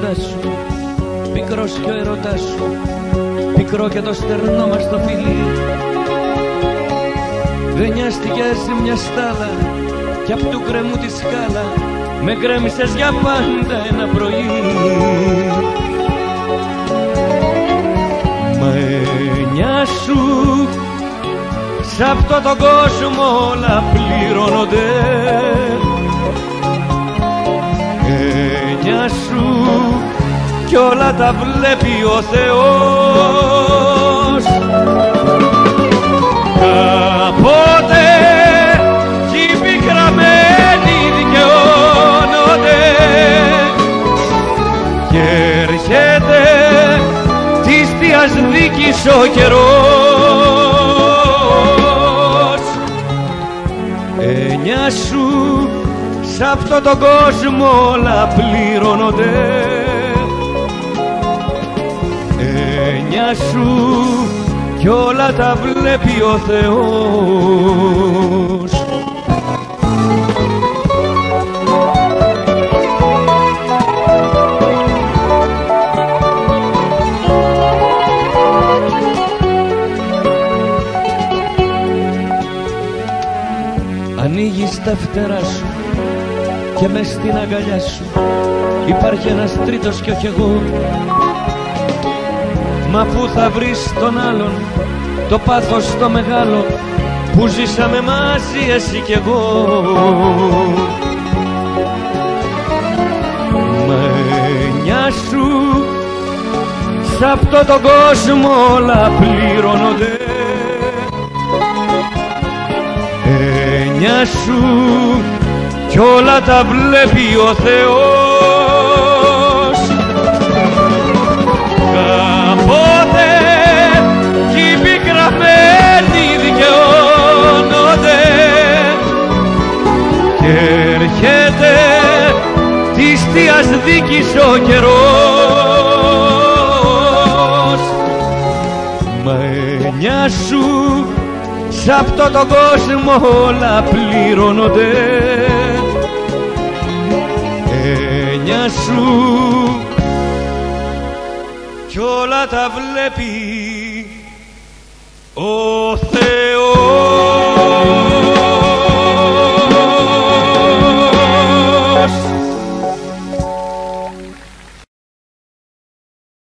Πικρή ζωή κοντά σου. Πικρός και ο ερωτάς σου. Πικρό και το στερνό μας το φιλί. Δεν νοιάστηκες σε μια στάλα Κι απ' του κρεμού τη σκάλα. Με γκρέμισες για πάντα ένα πρωί. Μα εννιά σου Σ' αυτό τον κόσμο όλα κι όλα τα βλέπει ο Θεός. Κάποτε κι οι πικραμένοι δικαιώνονται. Και έρχεται της θείας δίκης ο καιρός. Εννιά σου σ' αυτό τον κόσμο όλα κι όλα τα βλέπει ο Θεός. Ανοίγεις τα φτερά σου και μες στην αγκαλιά σου. Υπάρχει ένας τρίτος κι όχι εγώ Μα πού θα βρεις τον άλλον το πάθος το μεγάλο που ζήσαμε μαζί εσύ κι εγώ. Μα εννιά σου σ' αυτό τον κόσμο όλα πληρώνονται. Εννιά σου κι όλα τα βλέπει ο Θεός της θείας δίκης ο καιρός. Μα εννιά σου σ' αυτό τον κόσμο όλα πληρώνονται. Εννιά σου κι όλα τα βλέπει ο Θεός